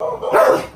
Oh,